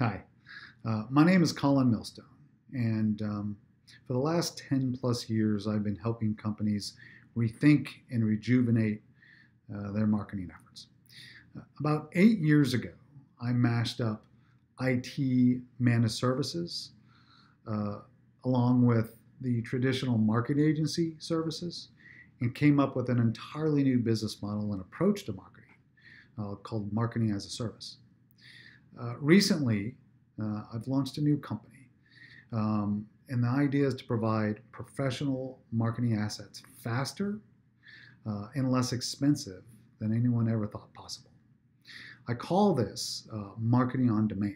Hi, uh, my name is Colin Millstone, and um, for the last 10 plus years, I've been helping companies rethink and rejuvenate uh, their marketing efforts. Uh, about eight years ago, I mashed up IT managed services uh, along with the traditional marketing agency services and came up with an entirely new business model and approach to marketing uh, called Marketing as a Service. Uh, recently, uh, I've launched a new company, um, and the idea is to provide professional marketing assets faster uh, and less expensive than anyone ever thought possible. I call this uh, marketing on demand,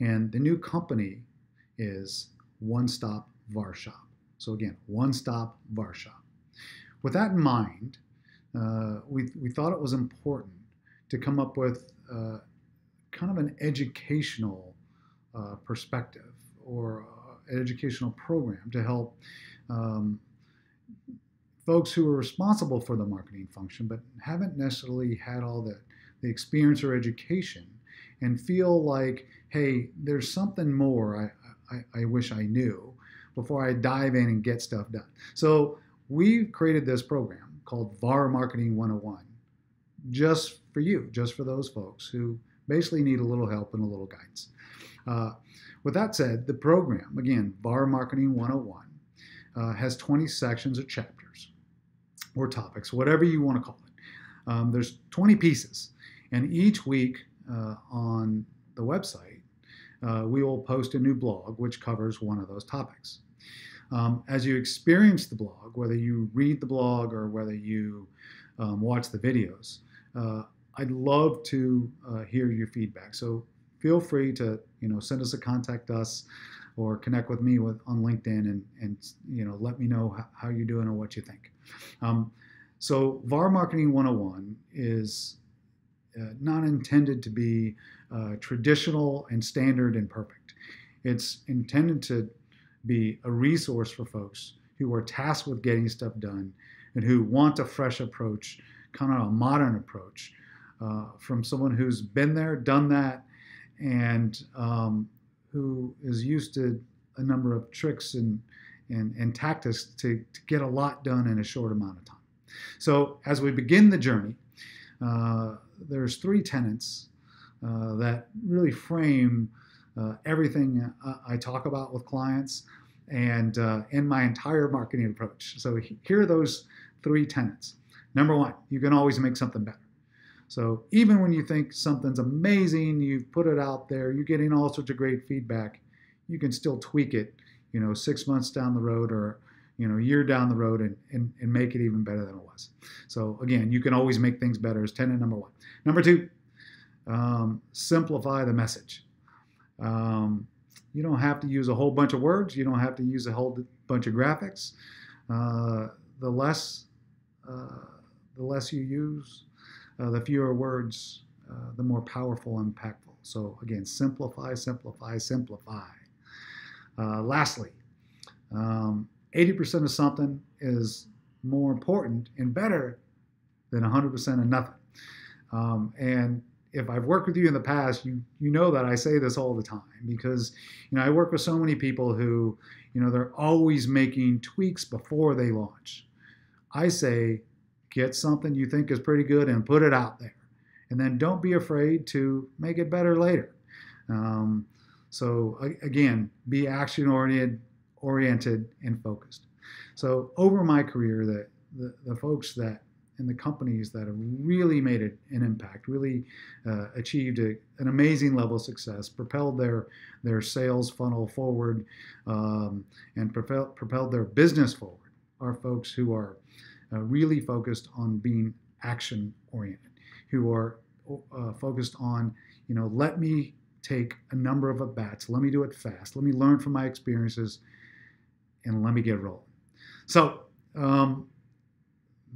and the new company is One Stop VAR Shop. So again, One Stop VAR Shop. With that in mind, uh, we, we thought it was important to come up with uh, kind of an educational uh, perspective or uh, an educational program to help um, folks who are responsible for the marketing function but haven't necessarily had all the, the experience or education and feel like, hey, there's something more I, I, I wish I knew before I dive in and get stuff done. So we've created this program called VAR Marketing 101 just for you, just for those folks who basically need a little help and a little guidance. Uh, with that said, the program, again, VAR Marketing 101, uh, has 20 sections or chapters or topics, whatever you want to call it. Um, there's 20 pieces, and each week uh, on the website, uh, we will post a new blog which covers one of those topics. Um, as you experience the blog, whether you read the blog or whether you um, watch the videos, uh, I'd love to uh, hear your feedback. So feel free to you know send us a contact us or connect with me with on LinkedIn and and you know let me know how you're doing or what you think. Um, so VAR Marketing 101 is uh, not intended to be uh, traditional and standard and perfect. It's intended to be a resource for folks who are tasked with getting stuff done and who want a fresh approach, kind of a modern approach uh, from someone who's been there, done that, and um, who is used to a number of tricks and, and, and tactics to, to, get a lot done in a short amount of time. So as we begin the journey, uh, there's three tenets uh, that really frame uh, everything I talk about with clients and uh, in my entire marketing approach. So here are those three tenets. Number one, you can always make something better. So even when you think something's amazing, you've put it out there, you're getting all sorts of great feedback, you can still tweak it, you know, six months down the road or you know, a year down the road and, and, and make it even better than it was. So again, you can always make things better is tenet number one. Number two, um, simplify the message. Um, you don't have to use a whole bunch of words. You don't have to use a whole bunch of graphics. Uh, the less uh, the less you use, uh, the fewer words, uh, the more powerful and impactful. So again, simplify, simplify, simplify. Uh, lastly, um, 80% of something is more important and better than 100% of nothing. Um, and if I've worked with you in the past, you you know that I say this all the time because you know I work with so many people who you know they're always making tweaks before they launch. I say get something you think is pretty good and put it out there, and then don't be afraid to make it better later. Um, so again, be action oriented, oriented and focused. So over my career, the, the, the folks that and the companies that have really made it an impact, really uh, achieved a, an amazing level of success, propelled their their sales funnel forward, um, and propel, propelled their business forward, are folks who are really focused on being action oriented, who are uh, focused on you know let me take a number of at bats, let me do it fast, let me learn from my experiences, and let me get rolling. So. Um,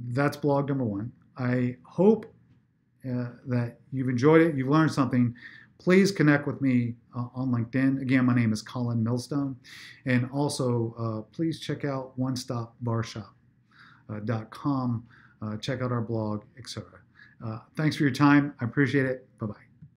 that's blog number one. I hope uh, that you've enjoyed it, you've learned something. Please connect with me uh, on LinkedIn. Again, my name is Colin Millstone. And also, uh, please check out One Stop VAR Uh, check out our blog, etc. Uh, thanks for your time. I appreciate it. Bye bye.